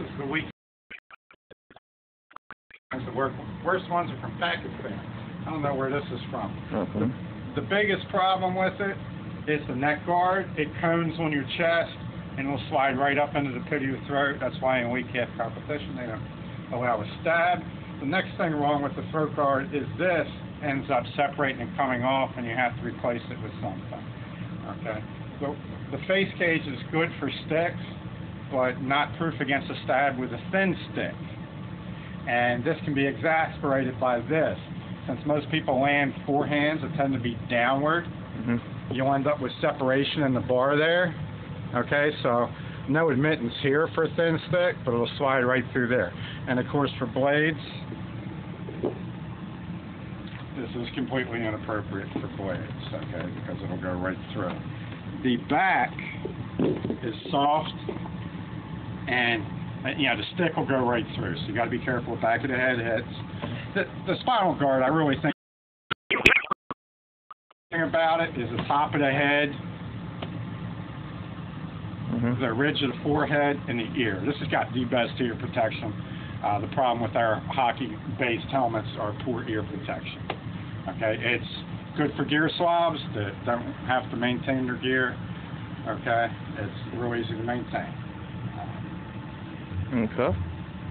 is the weak. The worst, ones are from Pakistan. I don't know where this is from. Mm-hmm. Okay. The biggest problem with it is the neck guard. It cones on your chest and will slide right up into the pit of your throat. That's why in WEKAF competition they don't allow a stab. The next thing wrong with the throat guard is this ends up separating and coming off and you have to replace it with something. Okay? The, the face cage is good for sticks, but not proof against a stab with a thin stick. And this can be exasperated by this. Since most people land forehands that tend to be downward, hmm you'll end up with separation in the bar there. Okay, so no admittance here for a thin stick, but it'll slide right through there. And of course for blades, this is completely inappropriate for blades, okay, because it'll go right through. The back is soft and uh, you know the stick will go right through, so you got to be careful back of the head hits. The, the spinal guard, I really think thing about it is the top of the head, hmm the ridge of the forehead, and the ear. This has got the best ear protection. Uh, the problem with our hockey-based helmets are poor ear protection. Okay, it's good for gear slobs that don't have to maintain their gear. Okay, it's real easy to maintain. Okay.